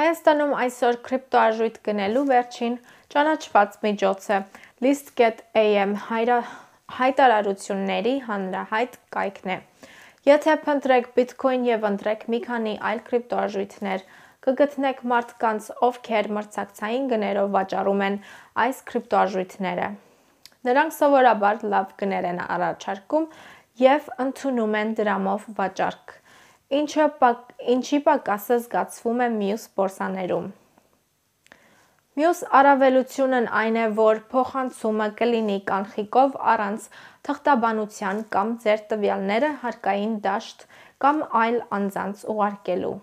Հայաստանում այսօր կրիպտոարժույթ գնելու վերջին ճանաչված միջոցը list.am հայտարարությունների հանրահայտ կայքն է։ Եթե փնտրեք Bitcoin եւ ընտրեք մի քանի այլ կրիպտոարժույթներ, կգտնեք մարդկանց, ովքեր մրցակցային գներով վաճառում են այս կրիպտոարժույթները։ Նրանք սովորաբար լավ գներ են առաջարկում եւ ընդունում են դրամով վաճառք ինչը ինչի պակասը զգացվում է մյուս բորսաներում։ Մյուս առավելությունն այն է, որ փոխանցումը կլինի կանխիկով առանց թղթաբանության կամ ձեր տվյալները հարկային դաշտ կամ այլ անձանց ուղարկելու։